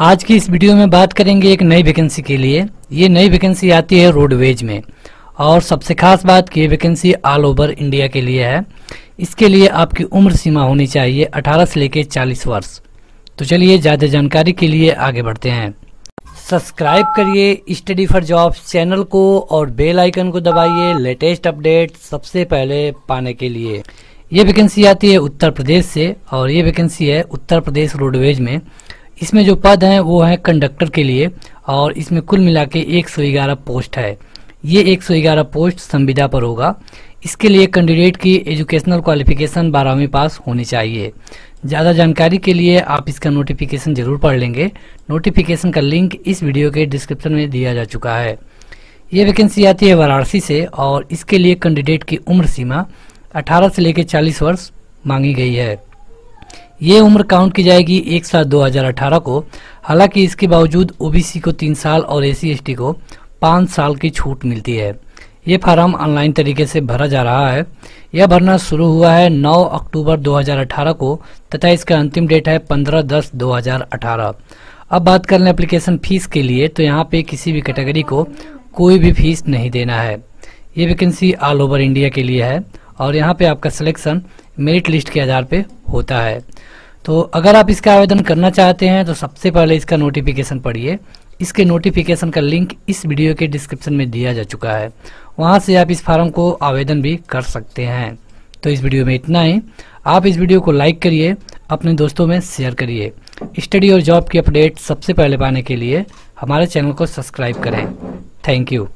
आज की इस वीडियो में बात करेंगे एक नई वैकेंसी के लिए। ये नई वैकेंसी आती है रोडवेज़ में। और सबसे खास बात कि ये वैकेंसी ऑल ओवर इंडिया के लिए है। इसके लिए आपकी उम्र सीमा होनी चाहिए 18 से लेकर 40 वर्ष। तो चलिए ज़्यादा जानकारी के लिए आगे बढ़ते हैं। सब्सक्राइब करिए स्टडी फॉर जॉब चैनल को और बेल आइकन को दबाइए लेटेस्ट अपडेट सबसे पहले पाने के लिए। ये वैकेंसी आती है उत्तर प्रदेश से और ये वैकेंसी है उत्तर प्रदेश रोडवेज़ में। इसमें जो पद हैं, वो हैं कंडक्टर के लिए, और इसमें कुल मिला के एक सौ ग्यारह पोस्ट है। ये 111 पोस्ट संविदा पर होगा। इसके लिए कैंडिडेट की एजुकेशनल क्वालिफिकेशन बारहवीं पास होनी चाहिए। ज़्यादा जानकारी के लिए आप इसका नोटिफिकेशन ज़रूर पढ़ लेंगे। नोटिफिकेशन का लिंक इस वीडियो के डिस्क्रिप्शन में दिया जा चुका है। ये वैकेंसी आती है वाराणसी से, और इसके लिए कैंडिडेट की उम्र सीमा 18 से लेकर 40 वर्ष मांगी गई है। ये उम्र काउंट की जाएगी एक साल 2018 को। हालाँकि इसके बावजूद ओबीसी को तीन साल और एस सी को पाँच साल की छूट मिलती है। ये फार्म ऑनलाइन तरीके से भरा जा रहा है। यह भरना शुरू हुआ है 9 अक्टूबर 2018 को तथा इसका अंतिम डेट है 15 दस 2018 अब बात कर लें एप्लीकेशन फ़ीस के लिए तो यहाँ पे किसी भी कैटेगरी को कोई भी फ़ीस नहीं देना है। ये वैकेंसी ऑल ओवर इंडिया के लिए है और यहाँ पे आपका सिलेक्शन मेरिट लिस्ट के आधार पे होता है। तो अगर आप इसका आवेदन करना चाहते हैं तो सबसे पहले इसका नोटिफिकेशन पढ़िए। इसके नोटिफिकेशन का लिंक इस वीडियो के डिस्क्रिप्शन में दिया जा चुका है। वहाँ से आप इस फार्म को आवेदन भी कर सकते हैं। तो इस वीडियो में इतना ही। आप इस वीडियो को लाइक करिए, अपने दोस्तों में शेयर करिए। स्टडी और जॉब की अपडेट सबसे पहले पाने के लिए हमारे चैनल को सब्सक्राइब करें। Thank you